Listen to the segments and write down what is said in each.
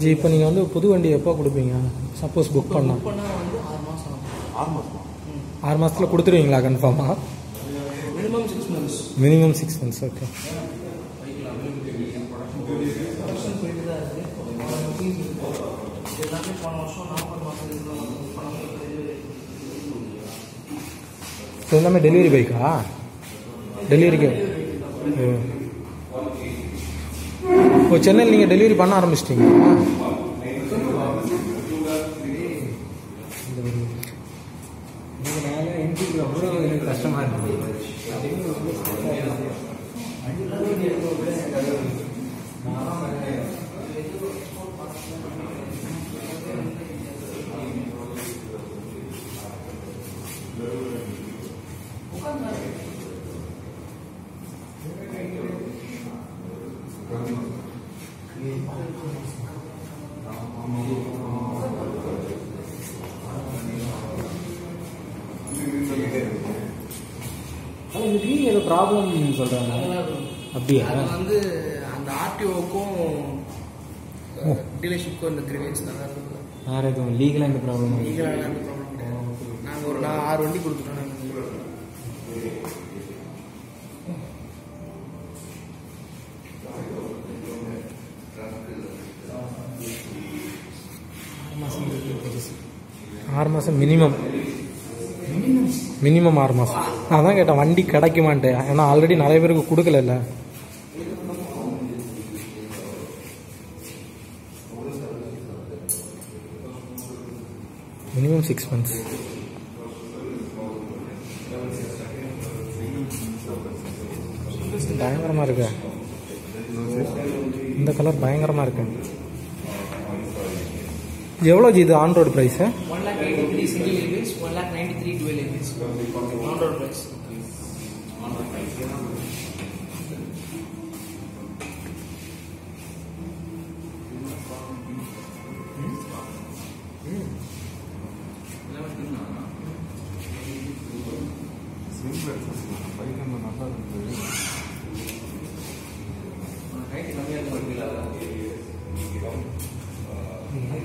G இப்போ நீங்கள் வந்து புது வண்டி எப்போ கொடுப்பீங்க? சப்போஸ் புக் பண்ணால் புக் பண்ணால் வந்து ஆறு மாதத்தில் கொடுத்துருவீங்களா கன்ஃபார்மாக மினிமம் சிக்ஸ் மந்த்ஸ் ஓகே எல்லாமே டெலிவரி பைக்கா டெலிவரிக்கு இப்போ சென்னையில் நீங்கள் டெலிவரி பண்ண ஆரம்பிச்சிட்டீங்க. அவ்வளோ எனக்கு கஷ்டமாக இருக்குது க்ரீன் ஏதோ ப்ராப்ளம் சொல்கிறாங்க அப்படியா? அது வந்து அந்த ஆர்டிஓக்கும் டீலர்ஷிப்க்கும் இந்த கிரிவேட்ஸ் தான் வேறு எதுவும் லீகலாக இந்த ப்ராப்ளம் லீகலாக எந்த ப்ராப்ளம் கிடையாது. நாங்கள் ஒரு நான் ஆறு வண்டி கொடுத்துட்டோம் ஆறு மாதம் மினிமம் மினிமம் ஆறு மாதம் நான் தான் கேட்டேன் வண்டி கிடைக்குமான்ட்டு. ஏன்னா ஆல்ரெடி நிறைய பேருக்கு கொடுக்கல மினிமம் சிக்ஸ் மந்த்ஸ் பயங்கரமாக இருக்கு. இந்த கலர் பயங்கரமாக இருக்கு. எவ்வளோ ஜி இது on road price one lakh eighty three single ABS one lakh ninety three dual ABS on road price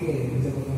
电影的这